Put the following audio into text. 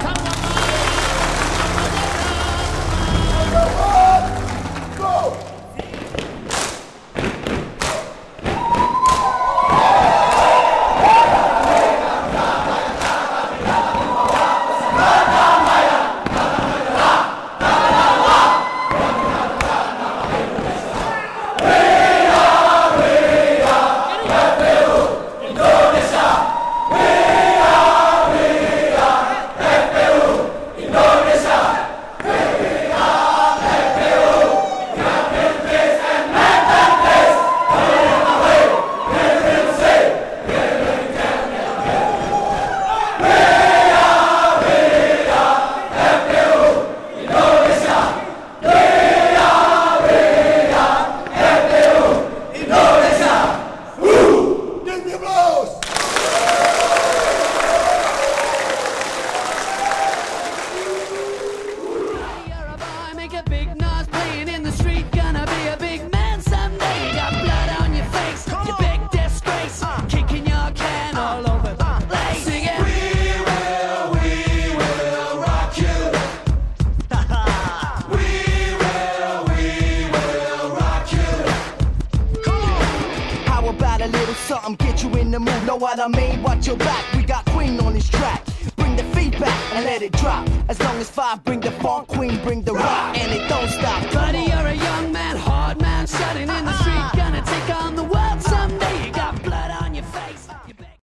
唱。Something, get you in the mood. Know what I mean? Watch your back. We got Queen on this track. Bring the feedback and let it drop. As long as five bring the funk, Queen bring the rock, and it don't stop.